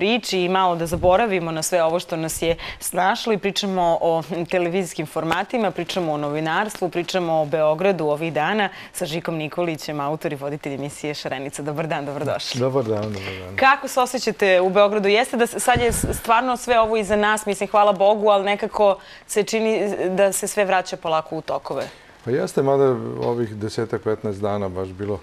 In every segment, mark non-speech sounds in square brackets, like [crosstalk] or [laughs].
priči i malo da zaboravimo na sve ovo što nas je snašlo i pričamo o televizijskim formatima, pričamo o novinarstvu, pričamo o Beogradu ovih dana sa Žikom Nikolićem, autor i voditelj emisije Šarenica. Dobar dan, dobrodošli. Dobar dan, dobar dan. Kako se osjećate u Beogradu? Jeste da sad je stvarno sve ovo iza nas, mislim, hvala Bogu, ali nekako se čini da se sve vraća polako u tokove. Pa jeste, mada ovih desetak, 15 dana baš bilo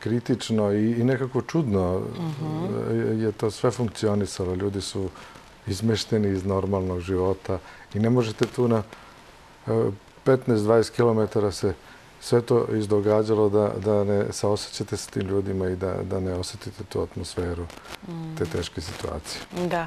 kritično i nekako čudno je to sve funkcionisalo. Ljudi su izmešteni iz normalnog života i ne možete tu na 15-20 km se sve to izdogađalo da ne saosećate s tim ljudima i da ne osjetite tu atmosferu te teške situacije. Da.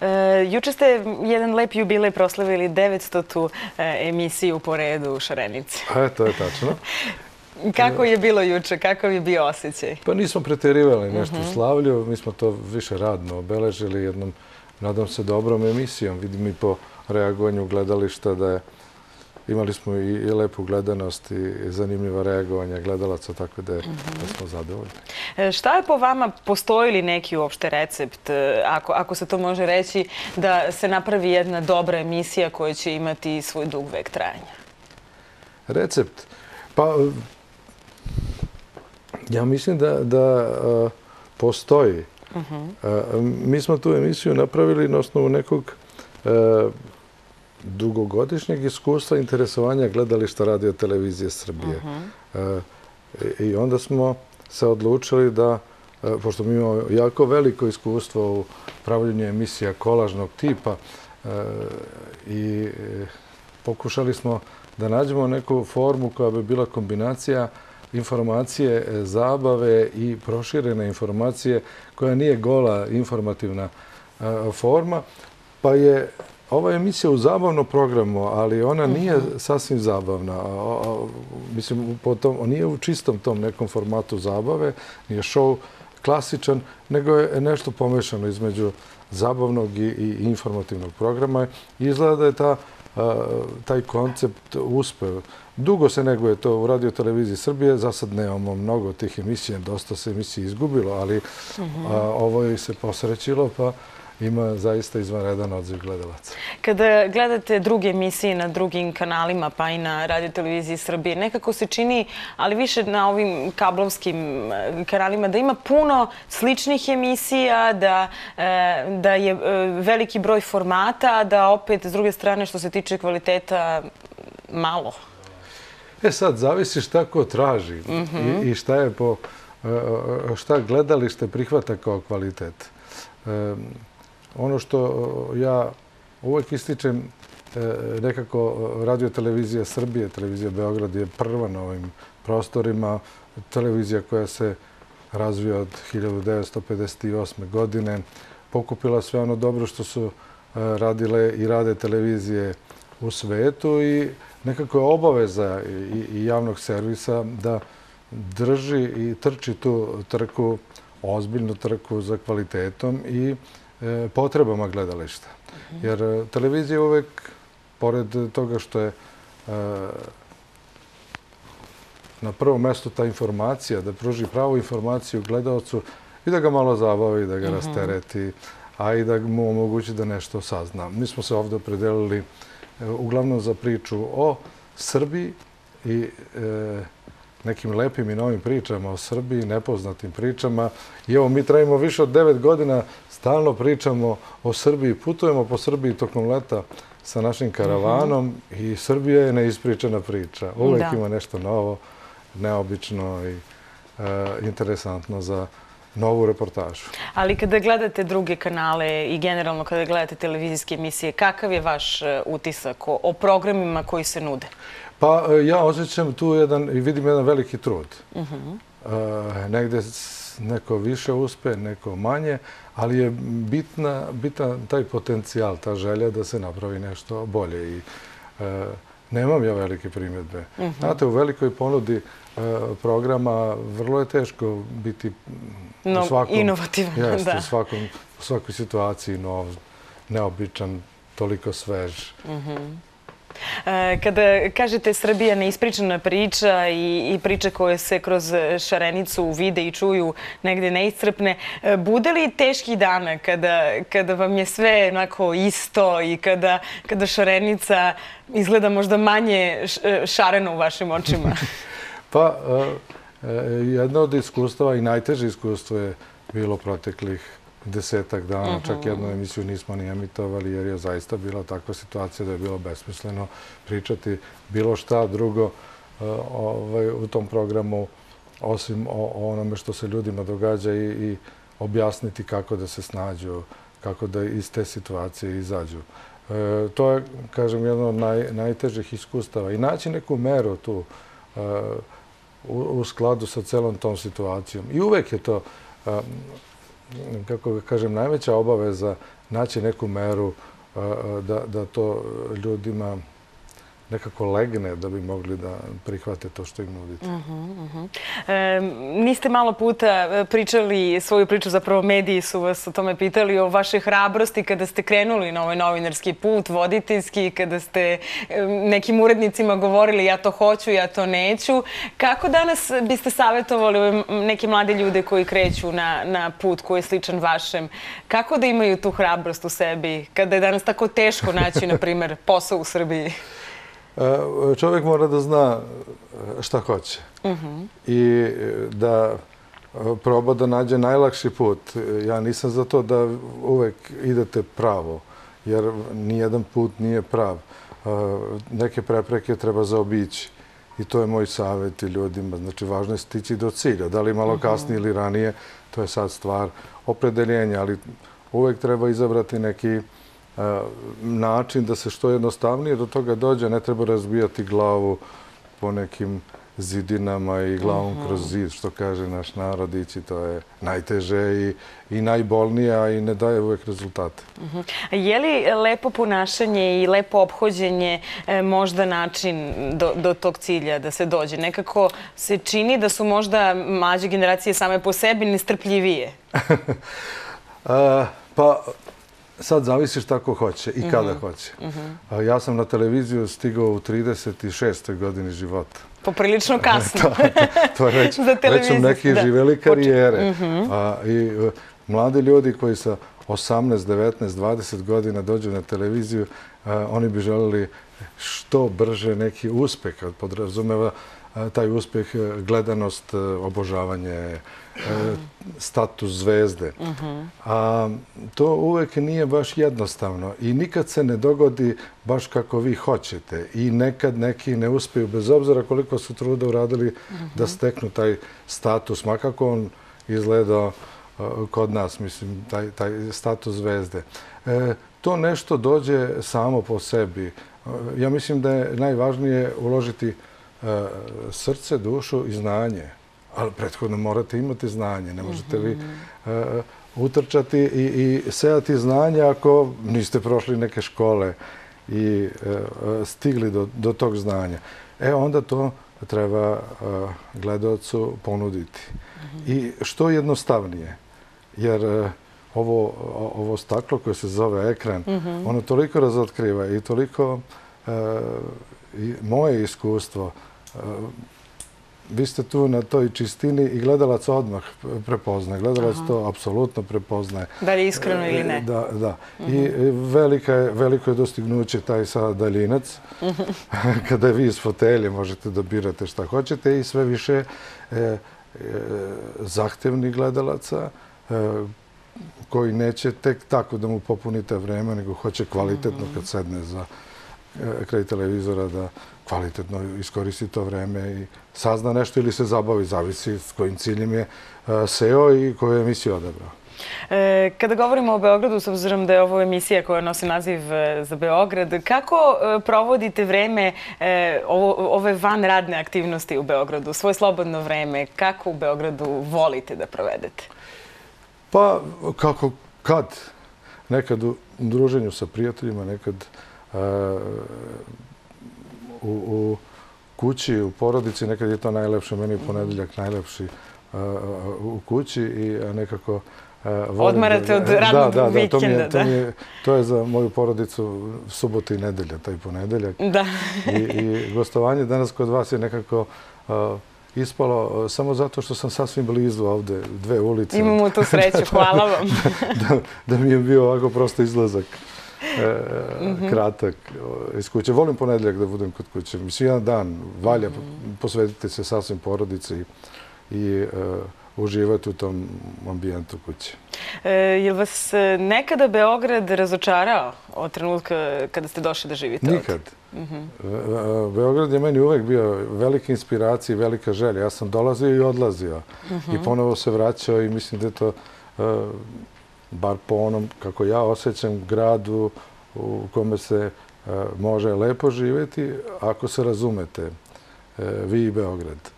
E, juče ste jedan lep jubilej proslavili 900. E, emisiju po redu u Šarenici. E, to je tačno. [laughs] Kako je bilo juče? Kakav je bio osjećaj? Pa nismo preterivali nešto u mhm. slavlju. Mi smo to više radno obeležili jednom, nadam se, dobrom emisijom. Vidim i po reagovanju gledališta da je imali smo i lepu gledanost i zanimljiva reagovanja gledalaca, tako da smo zadovoljni. E, šta je po vama, postoji li neki uopšte recept, e, ako se to može reći, da se napravi jedna dobra emisija koja će imati svoj dug vek trajanja? Recept? Pa, ja mislim da postoji. Mhm. Mi smo tu emisiju napravili na osnovu nekog dugogodišnjeg iskustva interesovanja gledališta radio televizije Srbije. Mhm. I onda smo se odlučili da, pošto mi imamo jako veliko iskustvo u pravljenju emisija kolažnog tipa i pokušali smo da nađemo neku formu koja bi bila kombinacija informacije, zabave i proširene informacije koja nije gola informativna forma, pa je ova emisija u zabavnom programu, ali ona nije mhm. sasvim zabavna. Mislim, on nije u čistom tom nekom formatu zabave, nije show klasičan, nego je nešto pomešano između zabavnog i informativnog programa. Izgleda da je ta taj koncept uspeo. Dugo se neguje to u radio televiziji Srbije, za sad nemamo mnogo tih emisija, dosta se emisije izgubilo, ali mhm. ovo je se posrećilo, pa ima zaista izvanredan odziv gledalaca. Kada gledate druge emisije na drugim kanalima, pa i na radio televiziji Srbije, nekako se čini, ali više na ovim kablovskim eh, kanalima, da ima puno sličnih emisija, da eh, je eh, veliki broj formata, da opet, s druge strane, što se tiče kvaliteta, malo. E sad, zavisi šta ko traži mhm. i šta je po šta gledalište prihvata kao kvalitet. Ono što e, ja uvek ističem, e, nekako e, radio televizija Srbije, televizija Beograd je prva na ovim prostorima, televizija koja se razvija od 1958. godine, pokupila sve ono dobro što su radile i rade televizije u svetu i nekako je obaveza i javnog servisa da drži i trči tu trku, ozbiljnu trku za kvalitetom i potrebama gledališta. Jer e, televizija uvek, pored toga što je e, na prvom mjestu ta informacija, da pruži pravu informaciju gledalcu i da ga malo zabavi, da ga mhm. rastereti, a i da mu omogući da nešto sazna. Mi smo se ovdje opredelili uglavnom za priču o Srbiji i nekim lepim i novim pričama o Srbiji, nepoznatim pričama. I evo, mi trajimo više od devet godina, stalno pričamo o Srbiji, putujemo po Srbiji tokom leta sa našim karavanom i Srbija je neispričana priča. Uvijek ima nešto novo, neobično i e, interesantno za novu reportažu. Ali kada gledate druge kanale i generalno kada gledate televizijske emisije, kakav je vaš e, utisak o programima koji se nude? Pa e, ja osjećam tu jedan i vidim jedan veliki trud. Mhm. E, negde neko više uspe, neko manje, ali je bitan taj potencijal, ta želja da se napravi nešto bolje. I nemam ja velike primjedbe. Mhm. Znate, u velikoj ponudi programa vrlo je teško biti u svakom... Inovativan, da. U svakoj situaciji nov, neobičan, toliko svež. Mhm. E, kada kažete Srbija neispričana priča i, i priče koje se kroz šarenicu vide i čuju negde neiscrpne, e, bude li teški dana kada, kada vam je sve onako isto i kada, kada šarenica izgleda možda manje e, šareno u vašim očima? [laughs] pa, jedno od iskustava i najteže iskustvo je bilo proteklih desetak dana, čak jednu emisiju nismo ni emitovali jer je zaista bila takva situacija da je bilo besmisleno pričati bilo šta drugo eh, ovaj, u tom programu osim o onome što se ljudima događa i objasniti kako da se snađu, kako da iz te situacije izađu. Eh, to je, kažem, jedno od najtežih iskustava. I naći neku meru tu eh, u skladu sa celom tom situacijom. I uvek je to kako ga kažem, najveća obaveza naći neku meru da, da to ljudima nekako legne da bi mogli da prihvate to što im nudite. Uh niste malo puta e, pričali svoju priču, zapravo mediji su vas o tome pitali, o vašoj hrabrosti kada ste krenuli na ovaj novinarski put, voditeljski, kada ste nekim urednicima govorili ja to hoću, ja to neću. Kako danas biste savjetovali neke mlade ljude koji kreću na, na put koji je sličan vašem? Kako da imaju tu hrabrost u sebi kada je danas tako teško naći, na [laughs] primjer, posao u Srbiji? E, čovjek mora da zna e, šta hoće i e, da proba da nađe najlakši put. Ja nisam za to da uvek idete pravo, jer nijedan put nije prav. Neke prepreke treba zaobići i to je moj savjet i ljudima. Znači, važno je stići do cilja. Da li malo kasnije ili ranije, to je sad stvar opredeljenja, ali uvek treba izabrati neki način da se što jednostavnije do toga dođe. Ne treba razbijati glavu po nekim zidinama i glavom mhm. kroz zid, što kaže naš narod, ići to je najteže i najbolnije, a i ne daje uvek rezultate. Mhm. Je li lepo ponašanje i lepo obhođenje e, možda način do tog cilja da se dođe? Nekako se čini da su možda mlađe generacije same po sebi nestrpljivije. [laughs] Pa, sad zavisiš tako hoće i kada mhm. hoće. Mhm. Ja sam na televiziju stigao u 36. godini života. Poprilično [laughs] kasno. To je već, [laughs] već su neki živeli karijere. Mhm. I e, mladi ljudi koji sa 18, 19, 20 godina dođu na televiziju, oni bi želeli što brže neki uspeh, podrazumeva taj uspeh, gledanost, obožavanje, status zvezde. A to uvek nije baš jednostavno i nikad se ne dogodi baš kako vi hoćete i nekad neki ne uspeju, bez obzira koliko su truda uradili da steknu taj status, makako on izgleda kod nas, mislim, taj, taj status zvezde. E, to nešto dođe samo po sebi. Ja mislim da je najvažnije uložiti E, srce, dušu i znanje. Ali prethodno morate imati znanje. Ne možete vi e, utrčati i sejati znanje ako niste prošli neke škole i e, stigli do tog znanja. E onda to treba gledalcu ponuditi. I što jednostavnije. Jer ovo staklo koje se zove ekran, ono toliko razotkriva i toliko moje iskustvo vi ste tu na toj čistini i gledalac odmah prepoznaje. Gledalac to apsolutno prepoznaje. Da li je iskreno ili ne? Da, da. I veliko je dostignuće taj sa daljinac. [laughs] Kada vi iz fotelje možete da birate šta hoćete i sve više e, e, zahtevnih gledalaca e, koji neće tek tako da mu popunite vreme, nego hoće kvalitetno kad sedne za kraj televizora da kvalitetno iskoristi to vreme i sazna nešto ili se zabavi, zavisi s kojim ciljem je e, SEO i koju je emisiju odebrao. E, kada govorimo o Beogradu, s obzirom da je ovo emisija koja nosi naziv e, za Beograd, kako provodite vreme ove vanradne aktivnosti u Beogradu, svoje slobodno vreme, kako u Beogradu volite da provedete? Pa, kako, kad? Nekad u druženju sa prijateljima, nekad u kući, u porodici, nekad je to najlepše, meni je ponedeljak najlepši u kući i nekako Odmarate od radnog da, da, vikenda. To, mi je, to, mi je, to je za moju porodicu subota i nedelja, taj ponedeljak. Da. I, I gostovanje danas kod vas je nekako ispalo samo zato što sam sasvim blizu ovde, dve ulice. Imamo tu sreću, hvala [laughs] vam. da, da mi je bio ovako prosto izlazak e, kratak iz kuće. Volim ponedeljak da budem kod kuće. Mislim, jedan dan valja posvetiti se sasvim porodice i, i e, uživati u tom ambijentu kuće. E, je li vas e, nekada Beograd razočarao od trenutka kada ste došli da živite ovdje? Nikad. Beograd je meni uvek bio velika inspiracija i velika želja. Ja sam dolazio i odlazio i ponovo se vraćao i mislim da je to e, bar po onom kako ja osjećam gradu u kome se e, može lepo živjeti ako se razumete e, vi i Beograd.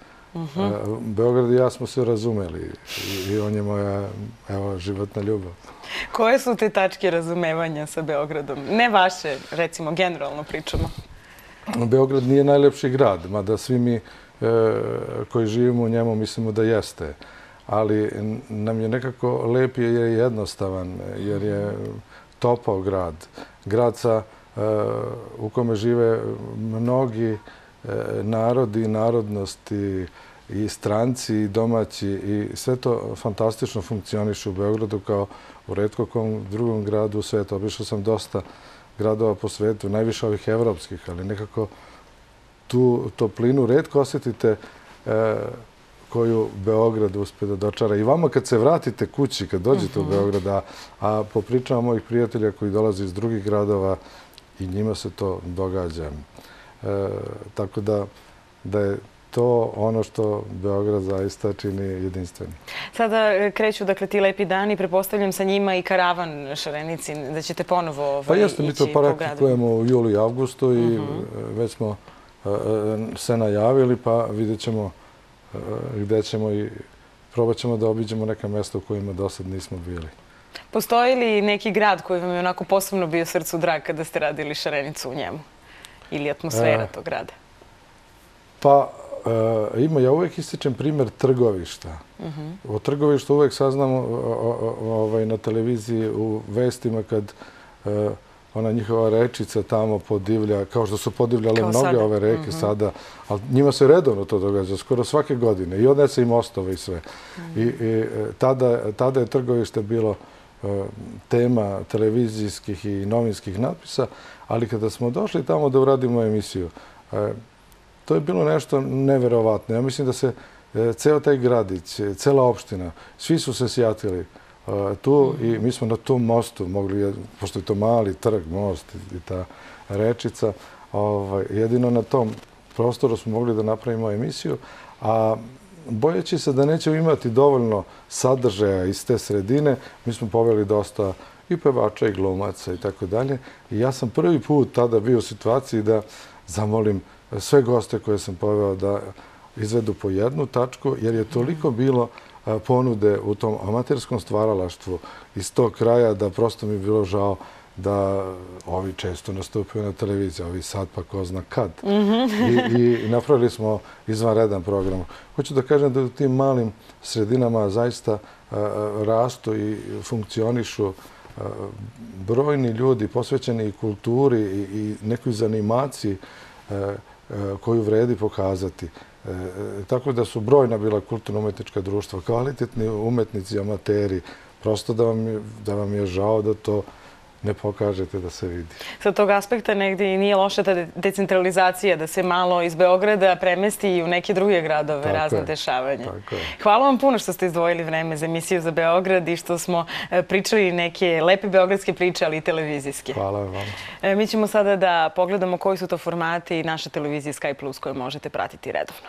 Beograd i ja smo se razumeli i on je moja životna ljubav. Koje su te tačke razumevanja sa Beogradom? Ne vaše, recimo, generalno pričamo. Beograd nije najlepši grad, mada svi mi e, koji živimo u njemu mislimo da jeste. Ali nam je nekako lep jer je jednostavan, jer je topao grad. Grad sa, e, u kome žive mnogi e, narodi, narodnosti, i stranci, i domaći, i sve to fantastično funkcioniše u Beogradu kao u redko kom drugom gradu u svetu. Obišao sam dosta gradova po svetu, najviše ovih evropskih, ali nekako tu toplinu redko osjetite e, koju Beograd uspe da dočara. I vama kad se vratite kući, kad dođete u mhm. Beograda, a po pričama mojih prijatelja koji dolaze iz drugih gradova, i njima se to događa. E, tako da, da je to ono što Beograd zaista čini jedinstveni. Sada e, kreću dakle, ti lepi dani, prepostavljam sa njima i karavan Šarenici, da ćete ponovo ovaj, pa jeste, mi to praktikujemo u julu i avgustu i mhm. već smo e, se najavili, pa vidjet ćemo gde ćemo i probat ćemo da obiđemo neka mesta u kojima do sad nismo bili. Postoji li neki grad koji vam je onako posebno bio srcu drag kada ste radili Šarenicu u njemu? Ili atmosfera tog grada? Pa, E, ima, ja uvijek ističem primjer trgovišta. O trgovištu uvijek saznamo ovaj, na televiziji u vestima kad e, ona njihova rečica tamo podivlja, kao što su podivljale mnoge ove reke mhm. sada, ali njima se redovno to događa, skoro svake godine, i odnese im ostove i sve. I e, tada je trgovište bilo tema televizijskih i novinskih natpisa, ali kada smo došli tamo da uradimo emisiju, to je bilo nešto neverovatno. Ja mislim da se e, ceo taj gradić, e, cela opština, svi su se sjatili e, Eh, tu i mi smo na tom mostu mogli, pošto je to mali trg, most i ta rečica, ovaj, jedino na tom prostoru smo mogli da napravimo emisiju, a bojeći se da nećemo imati dovoljno sadržaja iz te sredine, mi smo poveli dosta i pevača i glumaca i tako dalje. I ja sam prvi put tada bio u situaciji da zamolim sve goste koje sam poveo da izvedu po jednu tačku, jer je toliko bilo ponude u tom amaterskom stvaralaštvu iz tog kraja da prosto mi je bilo žao da ovi često nastupaju na televiziji, ovi sad pa ko zna kad. I napravili smo izvanredan program. Hoću da kažem da u tim malim sredinama zaista rastu i funkcionišu brojni ljudi posvećeni i kulturi i nekoj zanimaciji koju vredi pokazati. E, tako da su brojna bila kulturno-umetnička društva, kvalitetni umetnici, amateri, prosto da vam je žao da to ne pokažete da se vidi. Sa tog aspekta negdje nije loša ta decentralizacija, da se malo iz Beograda premesti i u neke druge gradove razne dešavanje. Hvala vam puno što ste izdvojili vreme za emisiju za Beograd i što smo e, pričali neke lepe beogradske priče, ali i televizijske. Hvala vam. E, mi ćemo sada da pogledamo koji su to formati naše televizije Sky Plus koje možete pratiti redovno.